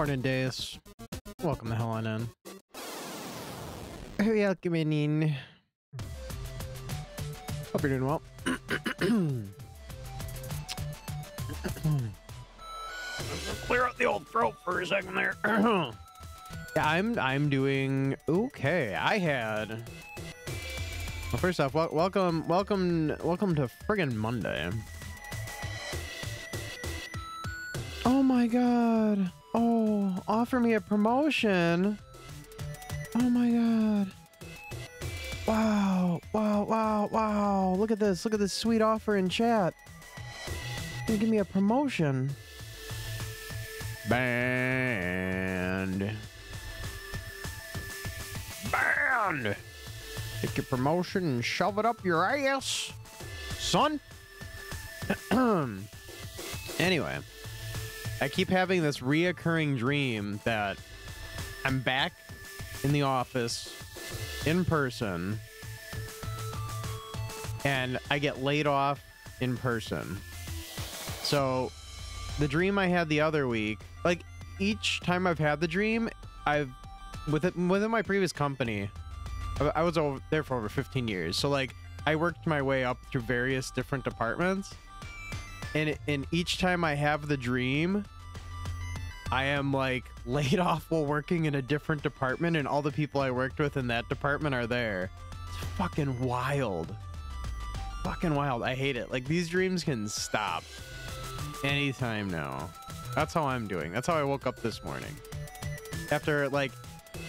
Morning, days. Welcome the hell on in. Welcome in. Hope you're doing well. Clear out the old throat for a second there. yeah, I'm I'm doing okay. I had. Well, first off, wel- welcome, welcome, welcome to friggin' Monday. Oh my god. Oh, offer me a promotion. Oh my god. Wow, wow, wow, wow. Look at this. Look at this sweet offer in chat. Give me a promotion. Banned. Banned. Take your promotion and shove it up your ass, son. anyway. I keep having this reoccurring dream that I'm back in the office in person and I get laid off in person. So the dream I had the other week, like each time I've had the dream, I've within within my previous company, I- was over there for over 15 years. So like I worked my way up through various different departments and and each time I have the dream, I am like laid off while working in a different department, and all the people I worked with in that department are there. It's fucking wild. Fucking wild. I hate it. Like these dreams can stop anytime now. That's how I'm doing. That's how I woke up this morning. After like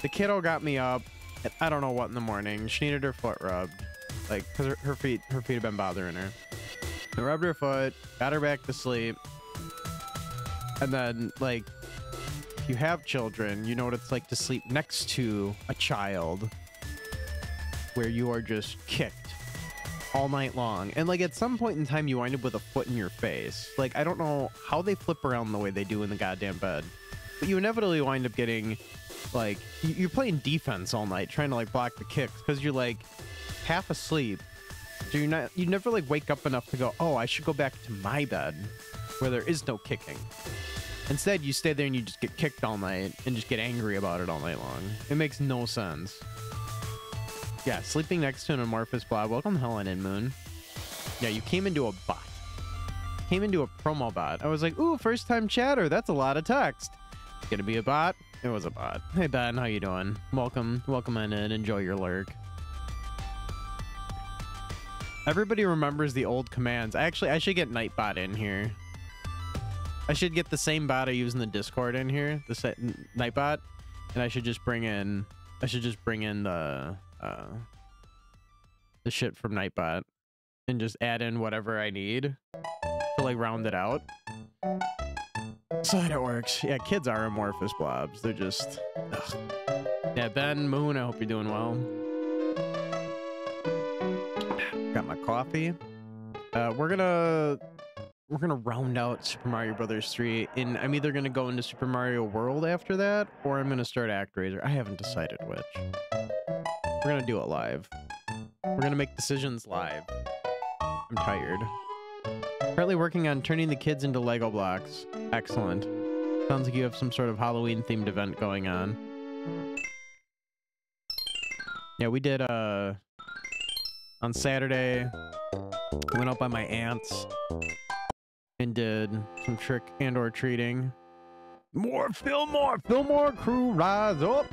the kiddo got me up at I don't know what in the morning. She needed her foot rubbed. Like because her, her feet her feet have been bothering her. I rubbed her foot, got her back to sleep. And then like if you have children, you know what it's like to sleep next to a child where you are just kicked all night long. And like at some point in time you wind up with a foot in your face. Like I don't know how they flip around the way they do in the goddamn bed. But you inevitably wind up getting like you- you're playing defense all night trying to like block the kicks because you're like half asleep So you're not you never like wake up enough to go, oh, I should go back to my bed where there is no kicking. Instead, you stay there and you just get kicked all night and just get angry about it all night long. It makes no sense. Yeah, sleeping next to an amorphous blob. Welcome on in Moon. Yeah, you came into a bot. Came into a promo bot. I was like, ooh, first time chatter. That's a lot of text. Gonna be a bot? It was a bot. Hey Ben, how you doing? Welcome, welcome in and enjoy your lurk. Everybody remembers the old commands. I actually, I should get Nightbot in here. I should get the same bot I use in the Discord in here, the set Nightbot, and I should just bring in. I should just bring in the uh, the shit from Nightbot, and just add in whatever I need to like round it out. So that it works. Yeah, kids are amorphous blobs. They're just. ugh. Yeah, Ben Moon. I hope you're doing well. Got my coffee. Uh, we're gonna we're gonna round out Super Mario Brothers 3, and I'm either gonna go into Super Mario World after that, or I'm gonna start ActRaiser. I haven't decided which. We're gonna do it live. We're gonna make decisions live. I'm tired. Currently working on turning the kids into Lego blocks. Excellent. Sounds like you have some sort of Halloween themed event going on. Yeah, we did uh on Saturday. Went out by my aunt's and did some trick and or treating. More Fillmore, Fillmore crew rise up.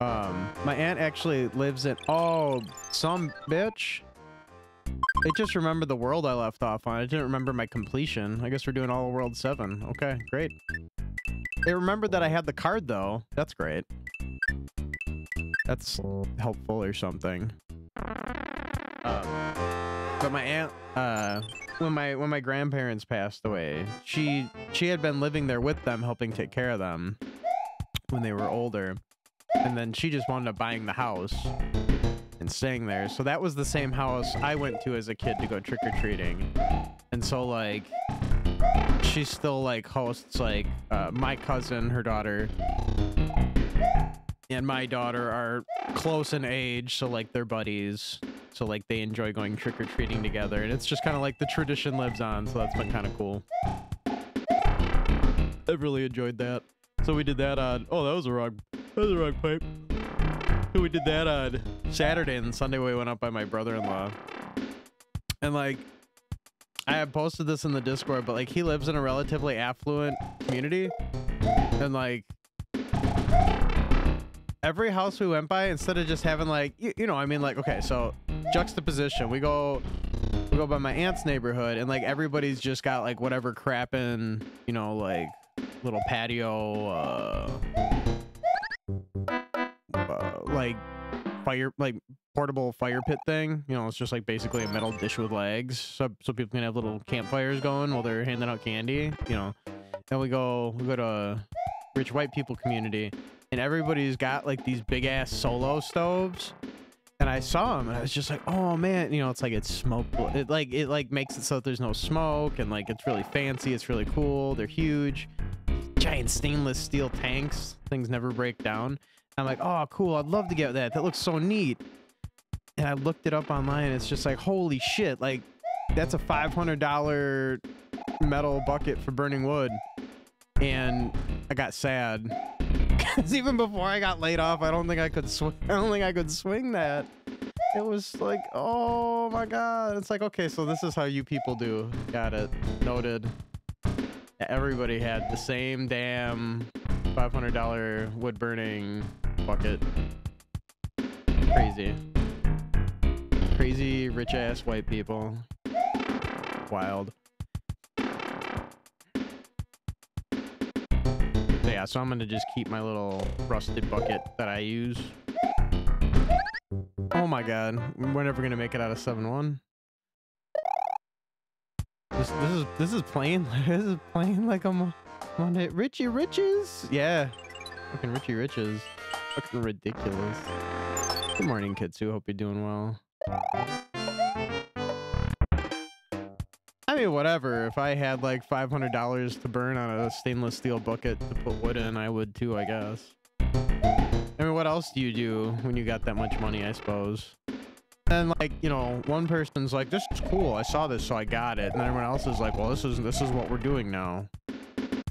Um, my aunt actually lives in oh some bitch. It just remembered the world I left off on. I didn't remember my completion. I guess we're doing all World 7. Okay, great. It remembered that I had the card though. That's great. That's helpful or something. Um, but my aunt, uh, when my when my grandparents passed away, she she had been living there with them, helping take care of them when they were older, and then she just wound up buying the house and staying there. So that was the same house I went to as a kid to go trick or treating, and so like she still like hosts like uh, my cousin, her daughter, and my daughter are close in age, so like they're buddies. So like they enjoy going trick or treating together, and it's just kind of like the tradition lives on. So that's been kind of cool. I've really enjoyed that. So we did that on. Oh, that was a wrong. That was a wrong pipe. So we did that on Saturday and Sunday. We went up by my brother-in-law, and like I had posted this in the Discord, but like he lives in a relatively affluent community, and like every house we went by, instead of just having like you, you know, I mean, like okay, so juxtaposition. We go we go by my aunt's neighborhood, and like everybody's just got like whatever crap in, you know, like little patio, uh, uh like fire, like portable fire pit thing. You know, it's just like basically a metal dish with legs, so so people can have little campfires going while they're handing out candy. You know, then we go we go to rich white people community, and everybody's got like these big ass solo stoves. And I saw them, and I was just like, "Oh man, you know, it's like it's smoke. It like it like makes it so that there's no smoke, and like it's really fancy. It's really cool. They're huge, giant stainless steel tanks. Things never break down. I'm like, oh, cool. I'd love to get that. That looks so neat. And I looked it up online. And it's just like, holy shit! Like, that's a five hundred dollar metal bucket for burning wood. And I got sad because even before I got laid off, I don't think I could swing. I don't think I could swing that. It was like, oh my god! It's like, okay, so this is how you people do. Got it. Noted. Everybody had the same damn five hundred dollar wood burning bucket. Crazy. Crazy rich ass white people. Wild. Yeah, so I'm gonna just keep my little rusted bucket that I use. Oh my god, we're never gonna make it out of 7-1. This, this is this is playing this is playing like I'm on it. Richie Riches? Yeah. Fucking Richie Riches. Fucking ridiculous. Good morning, Kitsu. Hope you're doing well. I mean, whatever. If I had like $500 to burn on a stainless steel bucket to put wood in, I would too, I guess. I mean, what else do you do when you got that much money, I suppose? And like you know one person's like this is cool i saw this so i got it and everyone else is like well this is this is what we're doing now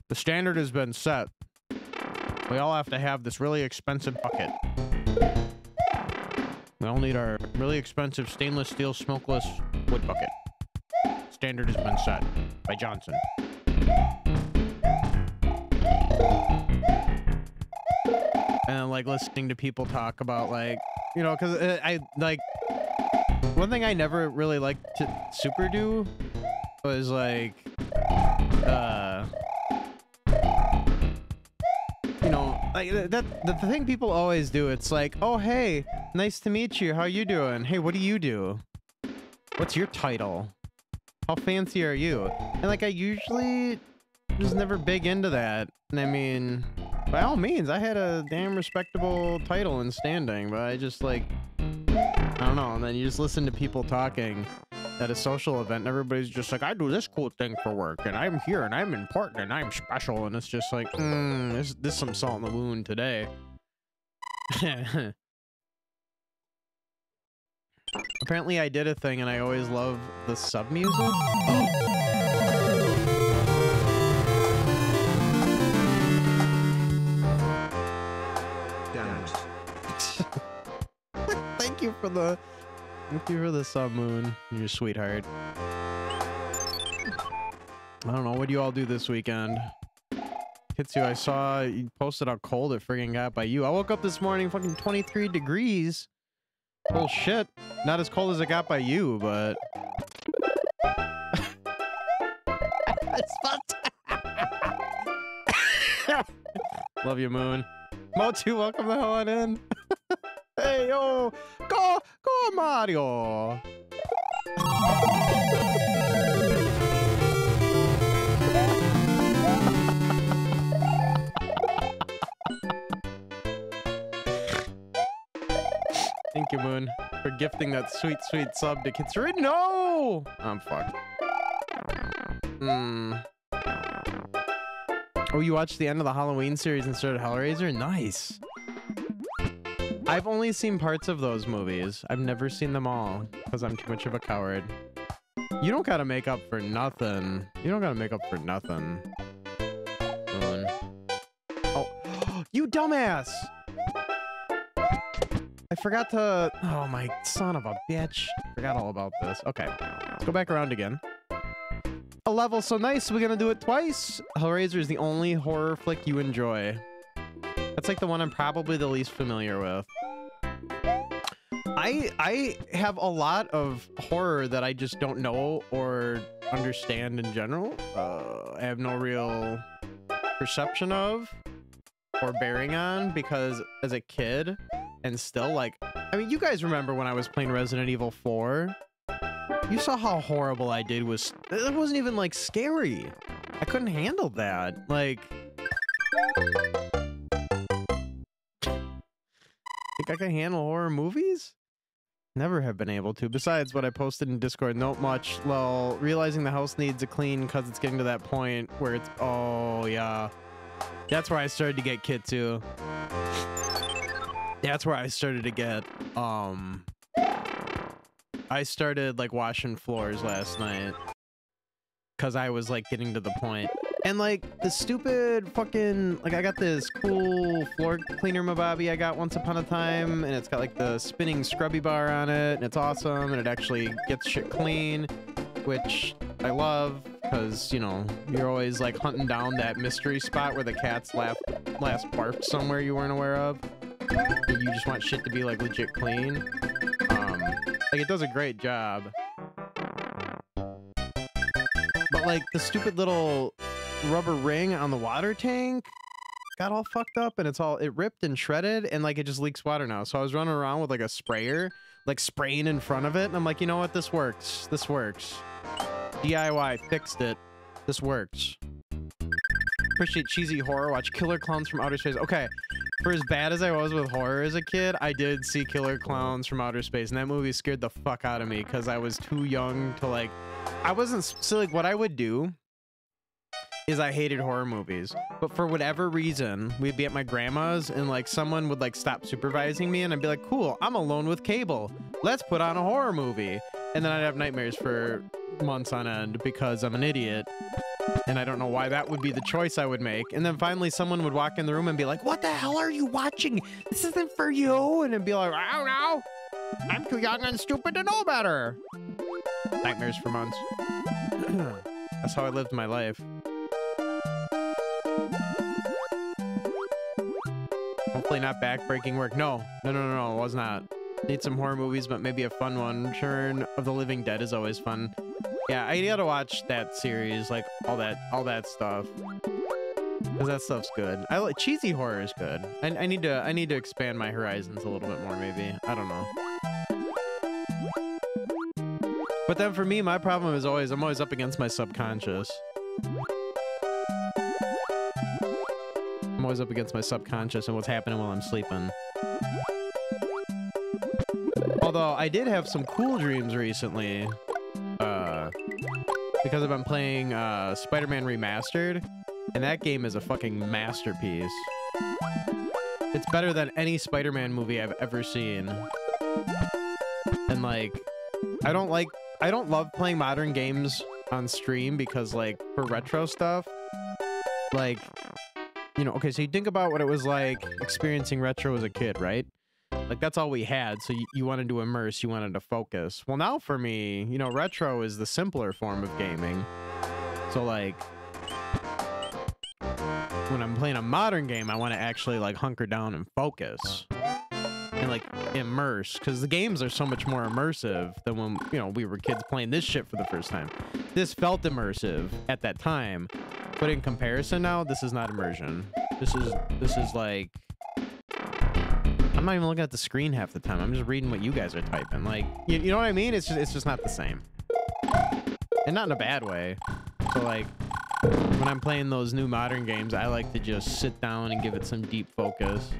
the standard has been set we all have to have this really expensive bucket we all need our really expensive stainless steel smokeless wood bucket standard has been set by johnson. And like listening to people talk about like you know because I, I like one thing i never really liked to super do was like uh you know like th- that the thing people always do it's like oh hey nice to meet you. How you doing? Hey what do you do? What's your title how fancy are you? And like i usually was never big into that. And i mean by all means i had a damn respectable title and standing but i just like i don't know. And then you just listen to people talking at a social event and everybody's just like i do this cool thing for work and i'm here and i'm important and i'm special. And it's just like mm, this, this is some salt in the wound today apparently i did a thing and i always love the sub music Damn. Thank you for the thank you for the sub moon, you sweetheart. I don't know. What do you all do this weekend? Kitsu, I saw you posted how cold it friggin' got by you. I woke up this morning, fucking 23 degrees. Bullshit. Not as cold as it got by you, but. It's fucked. Love you, Moon. Motu, welcome the hell on in. hey, yo. Go, go, Mario. Thank you, Moon, for gifting that sweet, sweet sub to Kitsuri. No! I'm fucked. Hmm. Oh, you watched the end of the Halloween series instead of Hellraiser? Nice. I've only seen parts of those movies. I've never seen them all because I'm too much of a coward. You don't gotta make up for nothing. You don't gotta make up for nothing. Moon. Oh, you dumbass! Forgot to. Oh my son of a bitch! Forgot all about this. Okay, let's go back around again. A level so nice, we're gonna do it twice. Hellraiser is the only horror flick you enjoy. That's like the one I'm probably the least familiar with. I I have a lot of horror that I just don't know or understand in general. Uh, I have no real perception of or bearing on because as a kid and still like I mean you guys remember when I was playing Resident Evil 4? You saw how horrible I did was it wasn't even like scary. I couldn't handle that. Like Think I can handle horror movies? Never have been able to. Besides what I posted in Discord, not much. Well, realizing the house needs a clean because it's getting to that point where it's oh yeah. That's where I started to get Kitsu. That's where I started to get um I started like washing floors last night because I was like getting to the point. And like the stupid fucking like I got this cool floor cleaner Mababi I got once upon a time, and it's got like the spinning scrubby bar on it, and it's awesome, and it actually gets shit clean, which I love because you know you're always like hunting down that mystery spot where the cat's last last barfed somewhere you weren't aware of. You just want shit to be like legit clean. Um, like it does a great job. But like the stupid little rubber ring on the water tank got all fucked up and it's all it ripped and shredded and like it just leaks water now. So I was running around with like a sprayer, like spraying in front of it, and I'm like, you know what, this works. This works. DIY fixed it. This works. Appreciate cheesy horror. Watch Killer Clowns from Outer Space. Okay, for as bad as I was with horror as a kid, I did see Killer Clowns from Outer Space, and that movie scared the fuck out of me because I was too young to like. I wasn't so like what I would do is I hated horror movies, but for whatever reason, we'd be at my grandma's and like someone would like stop supervising me, and I'd be like, "Cool, I'm alone with cable. let's put on a horror movie. And then I'd have nightmares for months on end because I'm an idiot. And I don't know why that would be the choice I would make. And then finally someone would walk in the room and be like, What the hell are you watching? This isn't for you. And it'd be like, I don't know. I'm too young and stupid to know better. Nightmares for months. That's how I lived my life. Hopefully not backbreaking work. No, no, no, no, no, it was not. Need some horror movies, but maybe a fun one. Return of the Living Dead is always fun. Yeah, I gotta watch that series, like all that, all that stuff. Cause that stuff's good. I like cheesy horror is good. I, I need to, I need to expand my horizons a little bit more. Maybe I don't know. But then for me, my problem is always I'm always up against my subconscious. I'm always up against my subconscious and what's happening while I'm sleeping. Although I did have some cool dreams recently. Because I've been playing uh, Spider-Man Remastered, and that game is a fucking masterpiece. It's better than any Spider-Man movie I've ever seen. And like, I don't like, I don't love playing modern games on stream because like for retro stuff, like, you know, okay, so you think about what it was like experiencing retro as a kid, right? Like that's all we had. So you, you wanted to immerse, you wanted to focus. Well, now for me, you know, retro is the simpler form of gaming. So like when I'm playing a modern game, I want to actually like hunker down and focus and like immerse because the games are so much more immersive than when you know we were kids playing this shit for the first time. This felt immersive at that time, but in comparison now, this is not immersion. This is this is like I'm not even looking at the screen half the time. I'm just reading what you guys are typing. Like, you, you know what I mean? It's just it's just not the same, and not in a bad way. So like, when I'm playing those new modern games, I like to just sit down and give it some deep focus.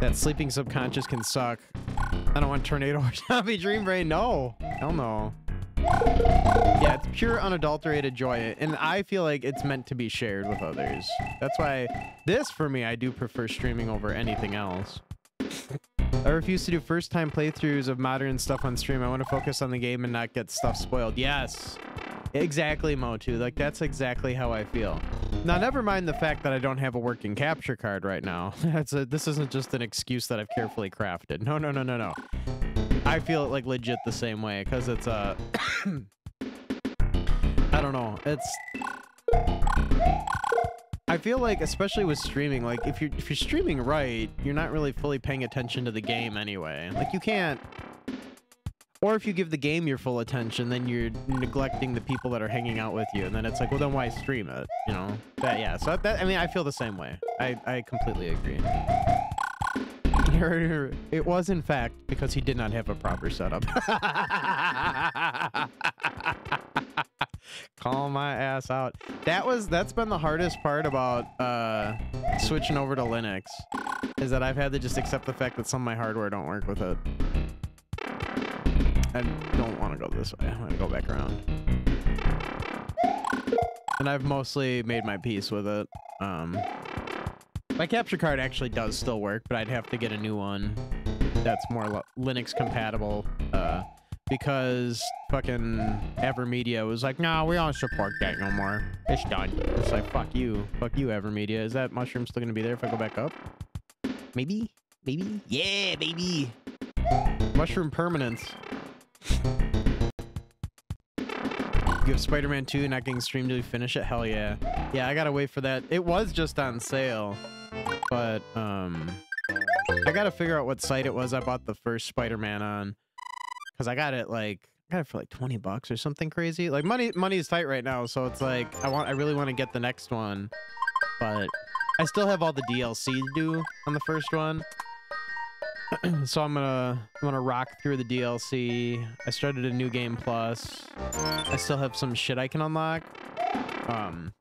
That sleeping subconscious can suck. I don't want tornado or zombie dream brain. No, hell no. Yeah, it's pure unadulterated joy, and I feel like it's meant to be shared with others. That's why this, for me, I do prefer streaming over anything else. I refuse to do first-time playthroughs of modern stuff on stream. I want to focus on the game and not get stuff spoiled. Yes, exactly, Motu. Like, that's exactly how I feel. Now, never mind the fact that I don't have a working capture card right now. That's a, this isn't just an excuse that I've carefully crafted. No, no, no, no, no. I feel like legit the same way because it's uh I don't know. It's I feel like especially with streaming, like if you're if you're streaming right, you're not really fully paying attention to the game anyway. Like you can't or if you give the game your full attention, then you're neglecting the people that are hanging out with you, and then it's like, well, then why stream it? You know? That yeah. So that I mean, I feel the same way. I I completely agree. It was, in fact, because he did not have a proper setup. Call my ass out. That was that's been the hardest part about uh, switching over to Linux, is that I've had to just accept the fact that some of my hardware don't work with it. I don't want to go this way. I want to go back around. And I've mostly made my peace with it. Um, my capture card actually does still work, but I'd have to get a new one that's more Linux compatible. Uh, because fucking AVerMedia was like, no, we don't support that no more. It's done. It's like, fuck you. Fuck you, AVerMedia. Is that mushroom still gonna be there if I go back up? Maybe? Maybe? Yeah, baby! Mushroom permanence. You have Spider-Man 2 not getting streamed you finish it? Hell yeah. Yeah, I gotta wait for that. It was just on sale. But, um... I gotta figure out what site it was I bought the first Spider-Man on. Because I got it, like... I got it for like 20 bucks or something crazy. Like, money money is tight right now, so it's like... I want. I really want to get the next one. But... I still have all the DLC to do on the first one. so I'm gonna I'm gonna rock through the DLC. I started a new game plus. I still have some shit I can unlock. Um,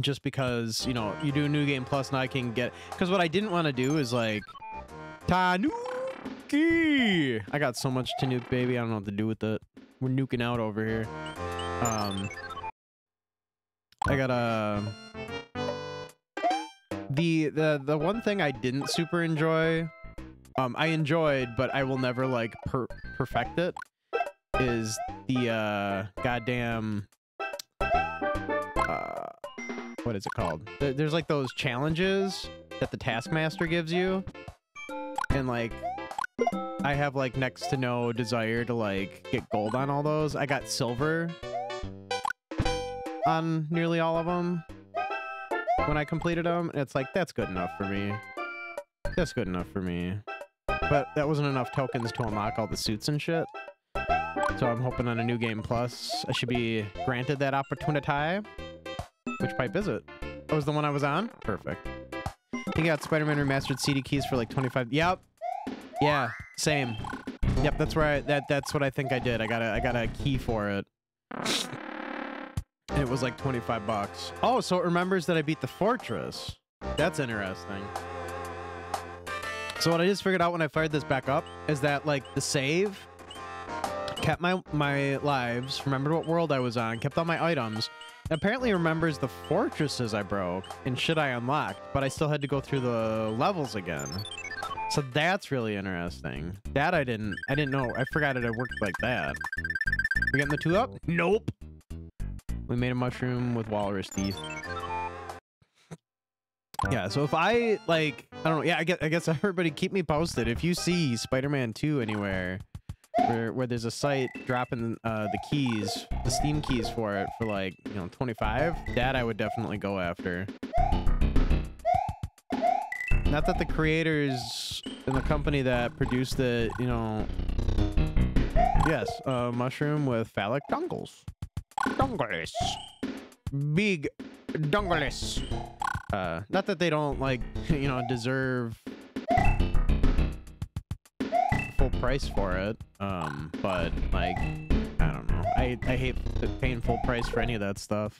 just because you know you do a new game and I can get. Because what I didn't want to do is like Tanuki. I got so much to nuke, baby. I don't know what to do with it. We're nuking out over here. Um, I got a... The the the one thing I didn't super enjoy um, I enjoyed, but I will never like per- perfect it. Is the uh, goddamn uh, what is it called? There's like those challenges that the Taskmaster gives you, and like I have like next to no desire to like get gold on all those. I got silver on nearly all of them when I completed them. And it's like that's good enough for me. That's good enough for me. But that wasn't enough tokens to unlock all the suits and shit. So I'm hoping on a new game plus I should be granted that opportunity. Which pipe is it? Oh, was the one I was on? Perfect. You got Spider-Man Remastered CD keys for like 25. Yep. Yeah, same. Yep, that's where I that that's what I think I did. I got a I got a key for it. And it was like 25 bucks. Oh, so it remembers that I beat the fortress. That's interesting. So what I just figured out when I fired this back up is that like the save kept my my lives, remembered what world I was on, kept all my items. Apparently remembers the fortresses I broke and shit I unlocked, but I still had to go through the levels again. So that's really interesting. That I didn't I didn't know. I forgot it worked like that. We getting the two up? Nope. We made a mushroom with walrus teeth. Yeah, so if I like I don't know, yeah, I guess I guess everybody keep me posted. If you see Spider-Man 2 anywhere where where there's a site dropping uh the keys, the Steam keys for it for like, you know, 25, that I would definitely go after. Not that the creators and the company that produced it, you know, yes, uh, mushroom with phallic dongles. Dongles. Big dongles. Uh, not that they don't like, you know, deserve price for it. Um, but like, I don't know. I I hate paying full price for any of that stuff.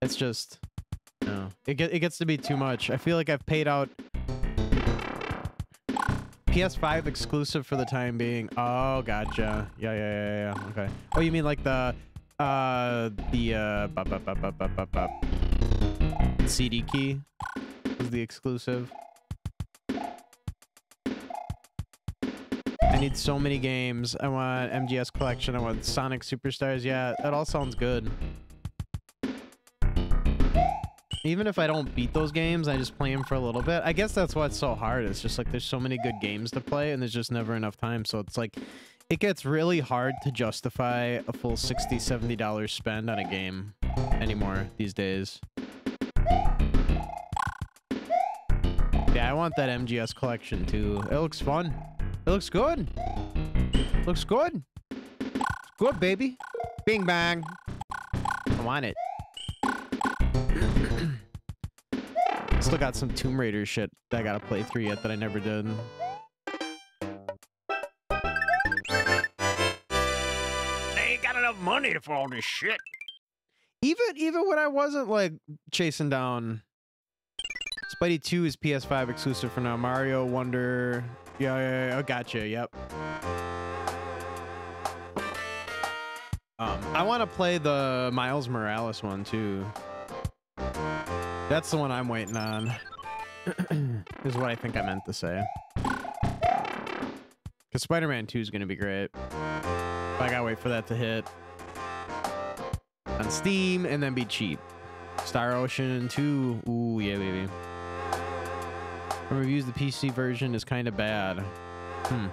It's just, no, it get, it gets to be too much. I feel like I've paid out PS5 exclusive for the time being. Oh, gotcha. Yeah, yeah, yeah, yeah. Okay. Oh, you mean like the uh the uh bop, bop, bop, bop, bop, bop. CD key is the exclusive. I need so many games. I want MGS collection. I want Sonic Superstars. Yeah, that all sounds good. Even if I don't beat those games, I just play them for a little bit. I guess that's why it's so hard. It's just like there's so many good games to play and there's just never enough time. So it's like it gets really hard to justify a full 60 70 dollars spend on a game anymore these days. Yeah, I want that MGS collection too. It looks fun. It looks good. Looks good. Good, baby. Bing bang. I want it. Still got some Tomb Raider shit that I gotta play through yet that I never did. I ain't got enough money for all this shit. Even even when I wasn't like chasing down Spidey 2 is PS5 exclusive for now. Mario Wonder. Yeah, yeah, yeah. Gotcha. Yep. Um, I want to play the Miles Morales one too. That's the one I'm waiting on. is what I think I meant to say. Because Spider-Man 2 is going to be great. I gotta wait for that to hit on Steam and then be cheap. Star Ocean 2. Ooh, yeah, baby. Reviews, the PC version is kind of bad. Hmm.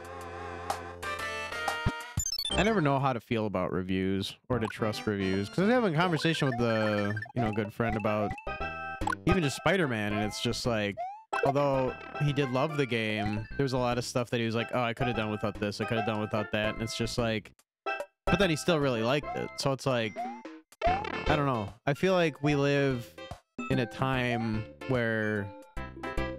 I never know how to feel about reviews or to trust reviews because I was having a conversation with the you know good friend about even just Spider-Man, and it's just like, although he did love the game, there's a lot of stuff that he was like, oh, I could have done without this, I could have done without that, and it's just like, but then he still really liked it, so it's like, I don't know. I feel like we live in a time where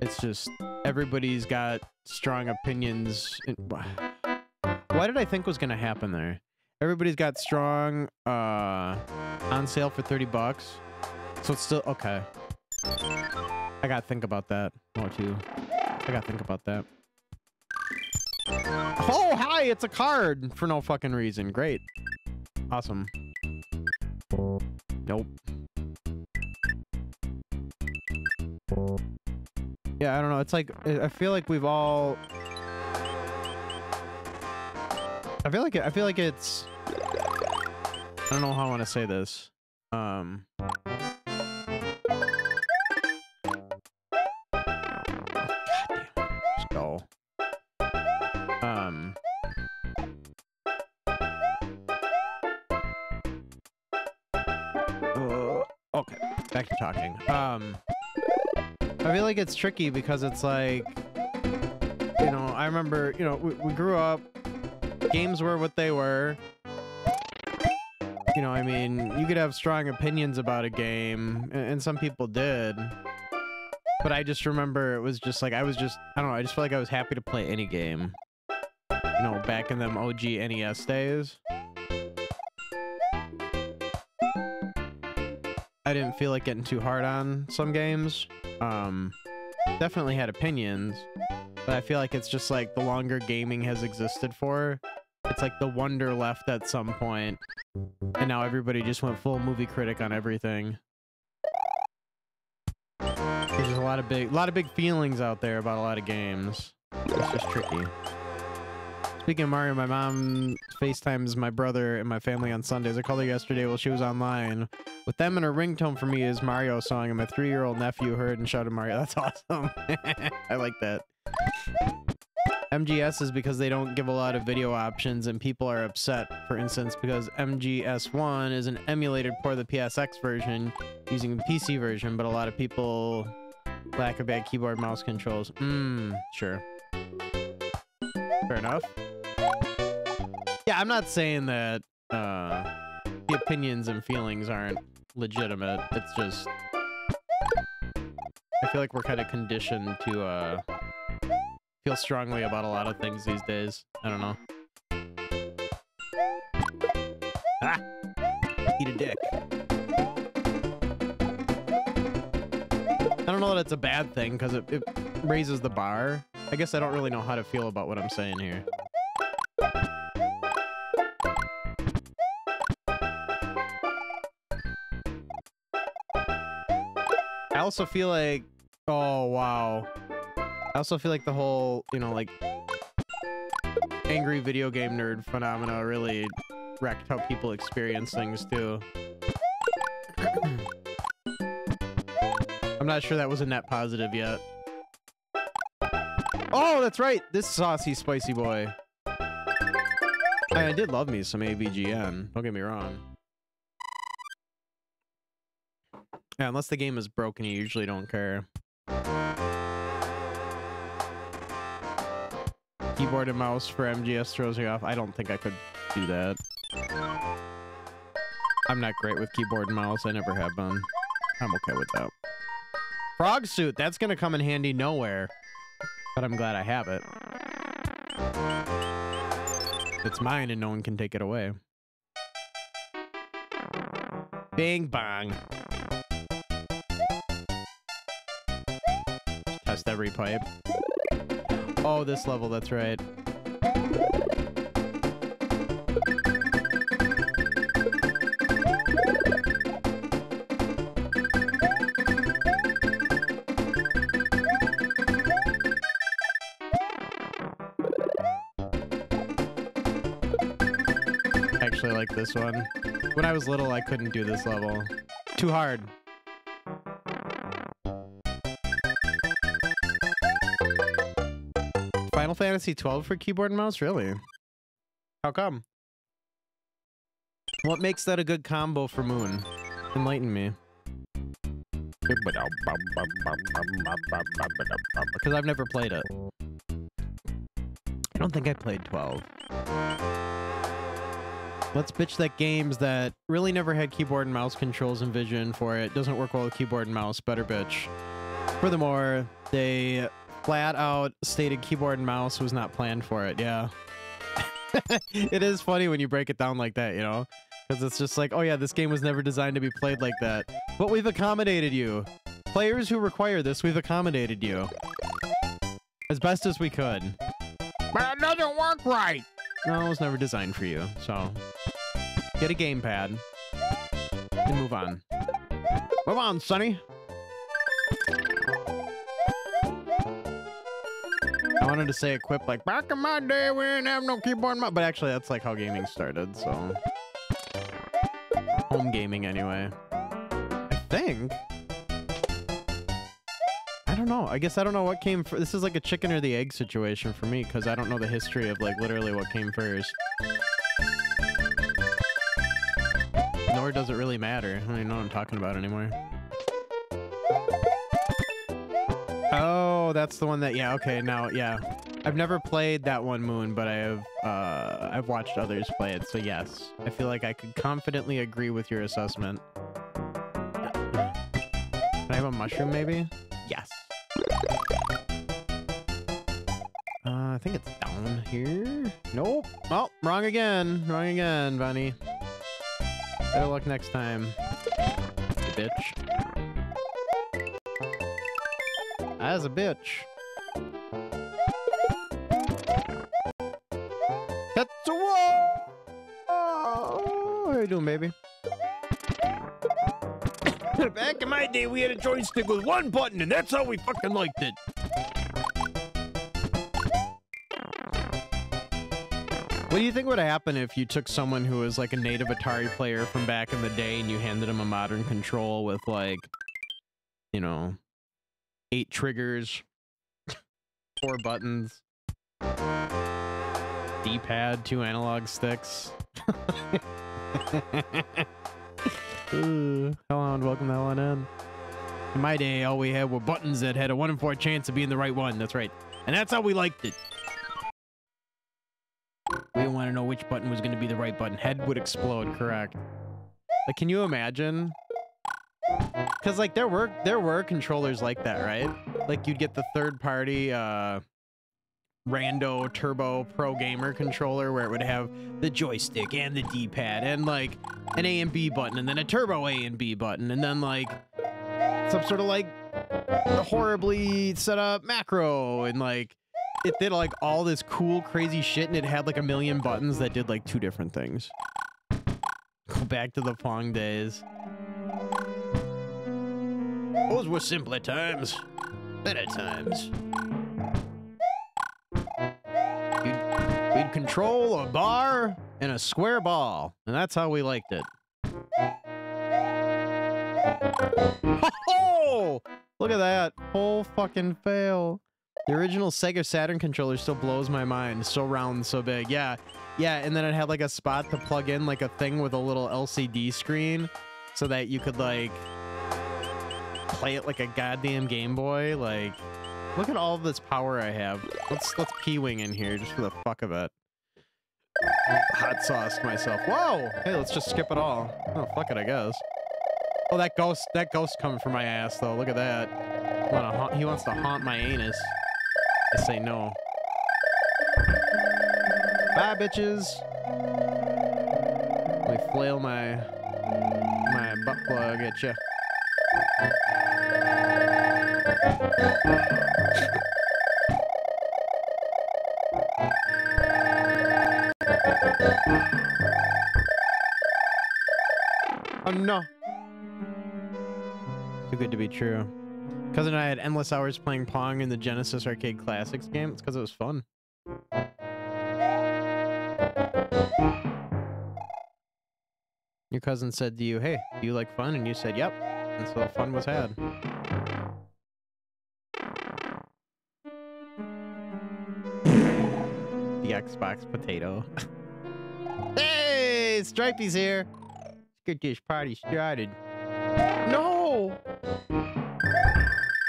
it's just everybody's got strong opinions. Why did I think was gonna happen there? Everybody's got strong uh on sale for 30 bucks. So it's still okay. I gotta think about that more too. I gotta think about that. Oh, hi, it's a card for no fucking reason. Great. Awesome. Nope. Yeah, I don't know. It's like I feel like we've all. I feel like it, I feel like it's. I don't know how I want to say this. Um. go. Um. uh, okay, back to talking. Um. I feel like it's tricky because it's like, you know, I remember, you know, we, we grew up, games were what they were. You know, I mean, you could have strong opinions about a game, a- and some people did. But I just remember it was just like, I was just, I don't know, I just felt like I was happy to play any game. You know, back in them OG NES days. I didn't feel like getting too hard on some games um definitely had opinions but i feel like it's just like the longer gaming has existed for it's like the wonder left at some point and now everybody just went full movie critic on everything. There's a lot of big a lot of big feelings out there about a lot of games. It's just tricky. Speaking of mario my mom facetimes my brother and my family on sundays. I called her yesterday while she was online with them and a ringtone for me is Mario song, and my three-year-old nephew heard and shouted Mario. That's awesome. I like that. MGS is because they don't give a lot of video options, and people are upset. For instance, because MGS1 is an emulated port of the PSX version using the PC version, but a lot of people lack a bad keyboard mouse controls. Mmm, sure. Fair enough. Yeah, I'm not saying that uh, the opinions and feelings aren't legitimate. It's just I feel like we're kind of conditioned to uh feel strongly about a lot of things these days. I don't know. Ah! Eat a dick. I don't know that it's a bad thing because it, it raises the bar. I guess I don't really know how to feel about what I'm saying here. Also feel like, oh wow. I also feel like the whole, you know, like angry video game nerd phenomena really wrecked how people experience things too. I'm not sure that was a net positive yet. Oh, that's right. This saucy spicy boy. I, I did love me some AVGN. Don't get me wrong. Yeah, unless the game is broken, you usually don't care. Keyboard and mouse for MGS throws me off. I don't think I could do that. I'm not great with keyboard and mouse. I never have been. I'm okay with that. Frog suit. That's going to come in handy nowhere. But I'm glad I have it. It's mine and no one can take it away. Bing bang. Every pipe. Oh, this level, that's right. Actually like this one. When I was little, I couldn't do this level. Too hard. Final Fantasy 12 for keyboard and mouse? Really? How come? What makes that a good combo for Moon? Enlighten me. Because I've never played it. I don't think I played 12. Let's bitch that games that really never had keyboard and mouse controls and vision for it. Doesn't work well with keyboard and mouse. Better bitch. Furthermore, they flat out stated keyboard and mouse was not planned for it. Yeah. it is funny when you break it down like that, you know? Because it's just like, oh yeah, this game was never designed to be played like that. But we've accommodated you. Players who require this, we've accommodated you. As best as we could. But it doesn't work right! No, it was never designed for you, so... Get a gamepad. And move on. Move on, Sonny! Wanted to say equip like back in my day we didn't have no keyboard, mouse," but actually that's like how gaming started. So home gaming anyway. I think. I don't know. I guess I don't know what came first. This is like a chicken or the egg situation for me because I don't know the history of like literally what came first. Nor does it really matter. I don't even know what I'm talking about anymore. Oh, that's the one that yeah, okay, now yeah. I've never played that one moon, but I have uh I've watched others play it, so yes. I feel like I could confidently agree with your assessment. Can I have a mushroom maybe? Yes. Uh, I think it's down here. Nope. Oh, wrong again. Wrong again, Bunny. Better luck next time. You bitch. As a bitch. Tetsuo! Oh, how you doing, baby? Back in my day, we had a joystick with one button, and that's how we fucking liked it. What do you think would happen if you took someone who was like a native Atari player from back in the day and you handed them a modern control with like, you know, eight triggers, four buttons, D-pad, two analog sticks? Hello and welcome to LNN. In my day, all we had were buttons that had a one in four chance of being the right one. That's right. And that's how we liked it. We didn't want to know which button was going to be the right button. Head would explode, correct. Like, can you imagine? Because, like, there were there were controllers like that, right? Like, you'd get the third-party uh, Rando Turbo Pro Gamer controller where it would have the joystick and the D-pad and, like, an A and B button and then a Turbo A and B button and then, like, some sort of, like, horribly set up macro and, like, it did like all this cool crazy shit and it had like a million buttons that did like two different things go back to the pong days Those were simpler times. Better times. we'd, we'd control a bar and a square ball and that's how we liked it oh look at that whole fucking fail the original Sega Saturn controller still blows my mind. So round, so big. Yeah. Yeah, and then it had like a spot to plug in like a thing with a little LCD screen so that you could like play it like a goddamn Game Boy. Like look at all this power I have. Let's let's P-wing in here just for the fuck of it. Hot sauce myself. Whoa! Hey, let's just skip it all. Oh, fuck it, I guess. Oh, that ghost, that ghost coming for my ass though. Look at that. Haunt, he wants to haunt my anus. I say no. Bye, bitches. Let me flail my my butt plug at you. Oh no. Too good to be true. Cousin and I had endless hours playing Pong in the Genesis Arcade Classics game. It's because it was fun. Your cousin said to you, hey, do you like fun? And you said, yep. And so fun was had. Xbox potato. hey, Stripey's here. Let's get this party started. No!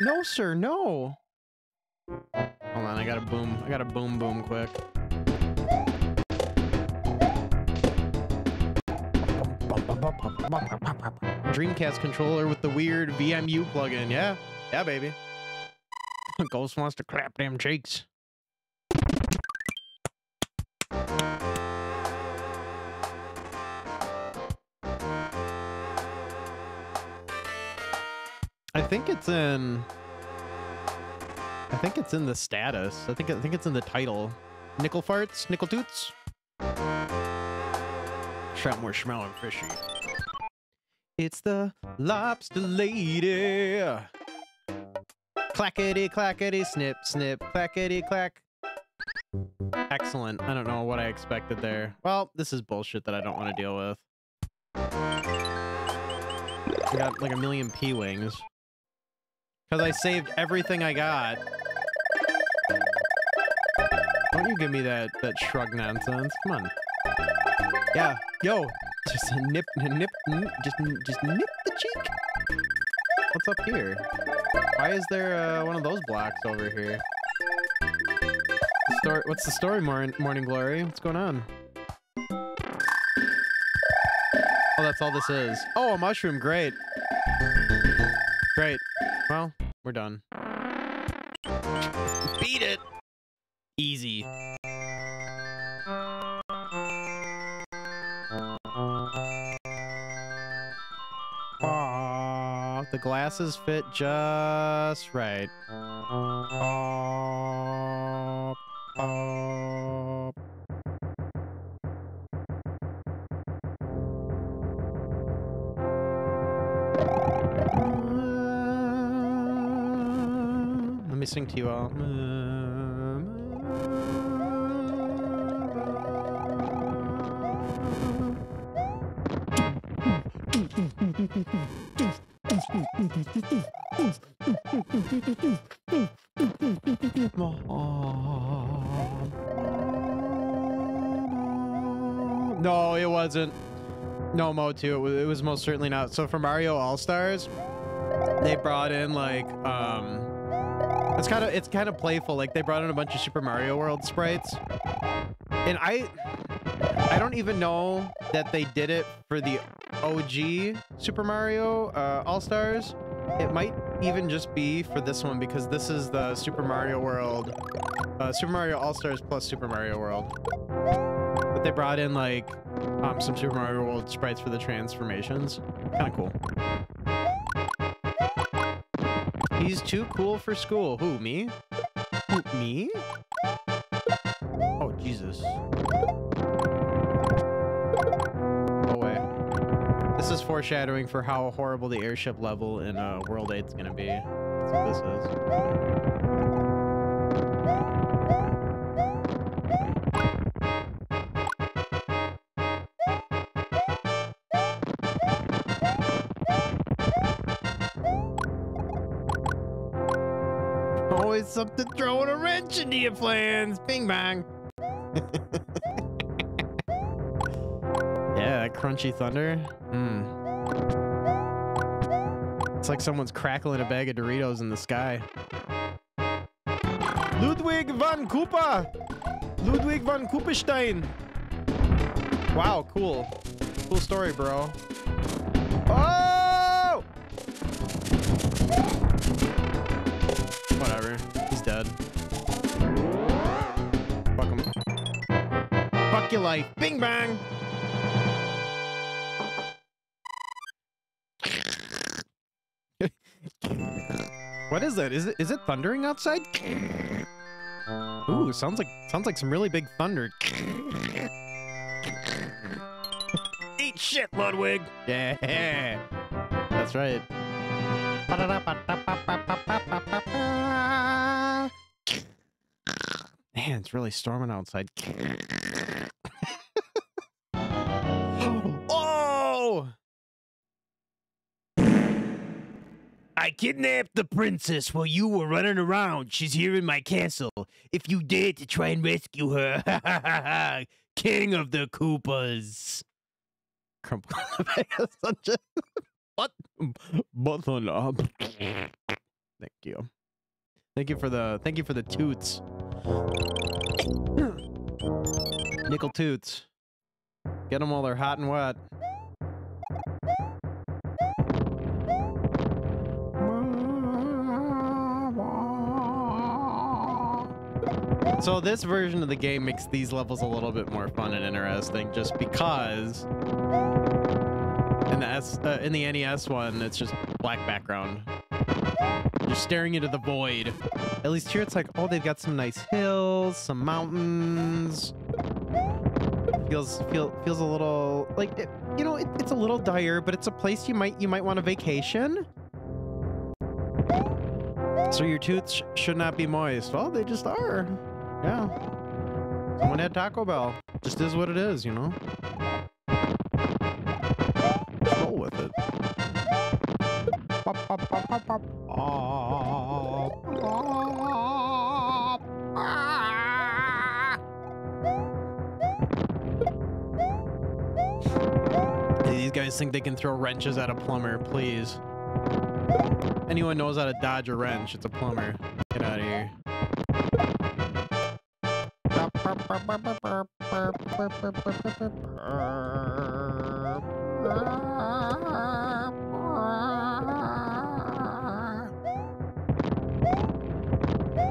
No, sir, no. Hold on, I gotta boom. I gotta boom boom quick. Dreamcast controller with the weird VMU plugin. Yeah, yeah, baby. Ghost wants to clap them cheeks. Think it's in. I think it's in the status. I think I think it's in the title. Nickel farts, nickel toots. Shot more smelling fishy. It's the lobster lady. Clackety clackety snip snip clackety clack. Excellent. I don't know what I expected there. Well, this is bullshit that I don't want to deal with. I got like a million P-Wings. Because I saved everything I got. Don't you give me that, that shrug nonsense. Come on. Yeah, yo, just nip, nip, nip just, just nip the cheek. What's up here? Why is there uh, one of those blocks over here? Story, what's the story, Morning, Morning Glory? What's going on? Oh, that's all this is. Oh, a mushroom. Great. Great. Well, we're done. Beat it. Easy. Aw, the glasses fit just right. Aw, aw. Sing to you all. No, it wasn't. No, Mo 2. It was, it was most certainly not. So for Mario All Stars, they brought in like um it's kind of it's kind of playful like they brought in a bunch of super mario world sprites. And i i don't even know that they did it for the og super mario uh, all stars it might even just be for this one because this is the super mario world uh, super mario all stars plus super mario world. But they brought in like um, some super mario world sprites for the transformations. Kind of cool He's too cool for school. Who, me? Who, me? Oh, Jesus. Away. This is foreshadowing for how horrible the airship level in uh, World 8 is going to be. That's what this is. Throwing a wrench into your plans. Bing bang. yeah, that crunchy thunder. Hmm. It's like someone's crackling a bag of Doritos in the sky. Ludwig van Koopa! Ludwig van Koopenstein! Wow, cool. Cool story, bro. Oh! Whatever. He's dead. Your life. Bing bang! what is that? Is it is it thundering outside? Ooh, sounds like sounds like some really big thunder. Eat shit, Ludwig. Yeah. That's right. Man, it's really storming outside. Kidnapped the princess while you were running around. She's here in my castle. If you dare to try and rescue her, King of the Koopas. Crumple the bag of. What? Button. Thank you. Thank you for the thank you for the toots. Nickel toots. Get them while they're hot and wet. So this version of the game makes these levels a little bit more fun and interesting just because in the S uh, in the NES one it's just black background. You're staring into the void. At least here it's like, oh, they've got some nice hills, some mountains. Feels feel feels a little like it, you know it, it's a little dire, but it's a place you might you might want a vacation. So your tooths sh- should not be moist. Well, they just are. Yeah. Someone had Taco Bell. Just is what it is, you know? Roll with it. These guys think they can throw wrenches at a plumber, please. Anyone knows how to dodge a wrench, it's a plumber. Get out of here. And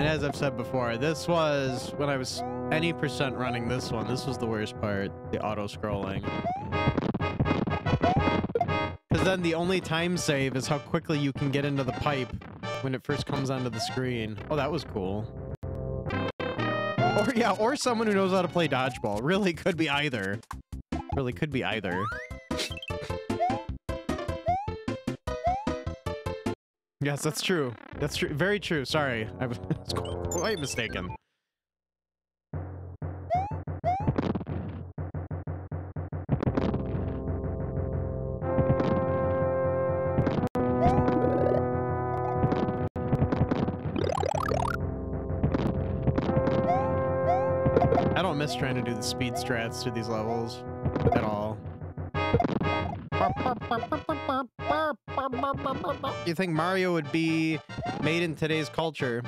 as I've said before, this was when I was any percent running this one. This was the worst part, the auto scrolling. Because then the only time save is how quickly you can get into the pipe when it first comes onto the screen. Oh, that was cool. Or yeah, or someone who knows how to play dodgeball. Really could be either. Really could be either. Yes, that's true. That's true. Very true. Sorry. I was quite mistaken. Trying to do the speed strats through these levels at all. You think Mario would be made in today's culture?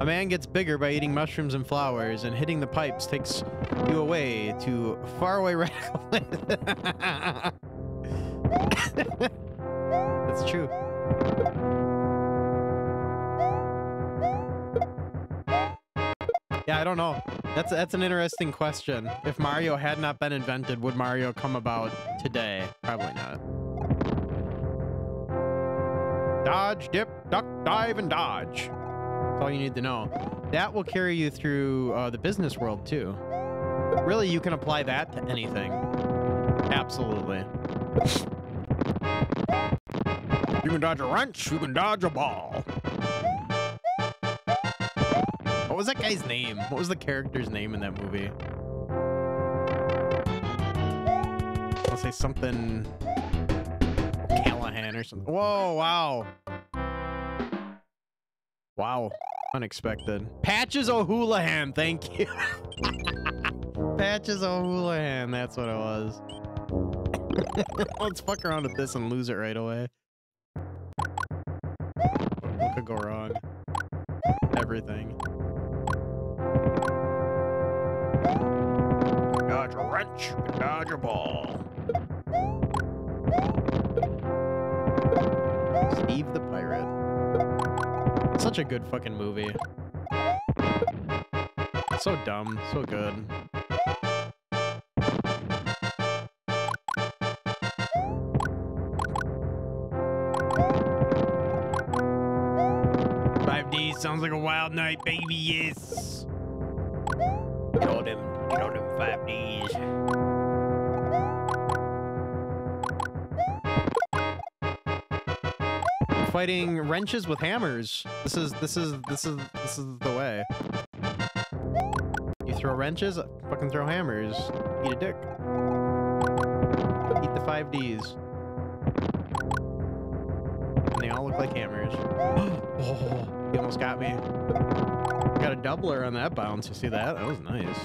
A man gets bigger by eating mushrooms and flowers, and hitting the pipes takes you away to faraway radical. That's true. Yeah, I don't know. That's that's an interesting question. If Mario had not been invented, would Mario come about today? Probably not. Dodge, dip, duck, dive, and dodge. That's all you need to know. That will carry you through uh, the business world too. Really, you can apply that to anything. Absolutely. You can dodge a wrench. You can dodge a ball. Was that guy's name? What was the character's name in that movie? I'll say something Callahan or something. Whoa, wow. Wow. Unexpected. Patches O'Houlihan, thank you. Patches O'Houlihan, that's what it was. Let's fuck around with this and lose it right away. What could go wrong? Everything. Dodge a wrench, you can dodge a ball. Steve the Pirate. Such a good fucking movie. So dumb, so good. Five D sounds like a wild night, baby. Yes. Get all them, get all them Fighting wrenches with hammers. This is this is this is this is the way. You throw wrenches, fucking throw hammers. Eat a dick. Eat the five Ds. And they all look like hammers. oh, he almost got me. Got a doubler on that bounce. You see that? That was nice.